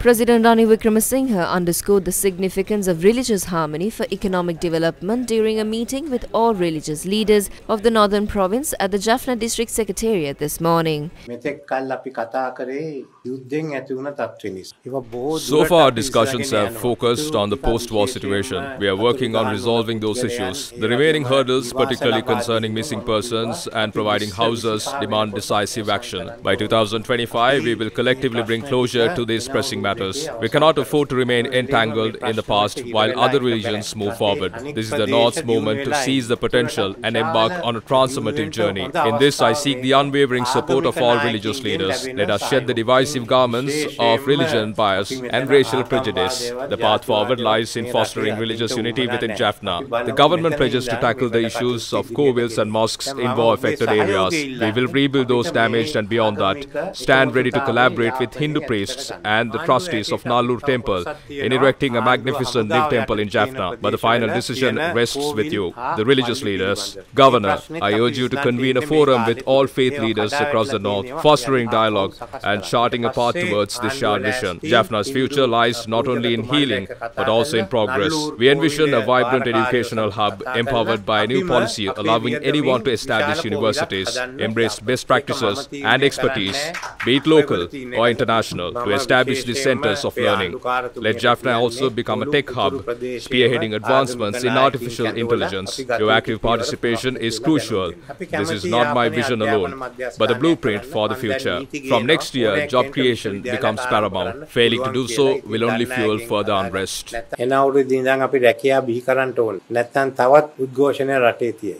President Ranil Wickremesinghe underscored the significance of religious harmony for economic development during a meeting with all religious leaders of the northern province at the Jaffna district secretariat this morning. So far, our discussions have focused on the post-war situation. We are working on resolving those issues. The remaining hurdles, particularly concerning missing persons and providing houses, demand decisive action. By 2025, we will collectively bring closure to these pressing matters. We cannot afford to remain entangled in the past while other religions move forward. This is the North's moment to seize the potential and embark on a transformative journey. In this, I seek the unwavering support of all religious leaders. Let us shed the divisive garments of religion bias and racial prejudice. The path forward lies in fostering religious unity within Jaffna. The government pledges to tackle the issues of kovils and mosques in war-affected areas. We will rebuild those damaged and beyond that. Stand ready to collaborate with Hindu priests and the trustees of Nallur Temple in erecting a magnificent new temple in Jaffna. But the final decision rests with you, the religious leaders. Governor, I urge you to convene a forum with all faith leaders across the north, fostering dialogue and charting a path towards this shared vision. Jaffna's future lies not only in healing but also in progress. We envision a vibrant educational hub empowered by a new policy allowing anyone to establish universities, embrace best practices and expertise, be it local or international, to establish these centers of learning. Let Jaffna also become a tech hub, spearheading advancements in artificial intelligence. Your active participation is crucial. This is not my vision alone, but a blueprint for the future. From next year, job creation becomes paramount. Failing to do so will only fuel further unrest. එන අවුරුද්දේ ඉඳන් අපි රැකියාව බිහි කරන්න ඕන. නැත්නම් තවත් උද්ඝෝෂණය රටේ තියෙයි.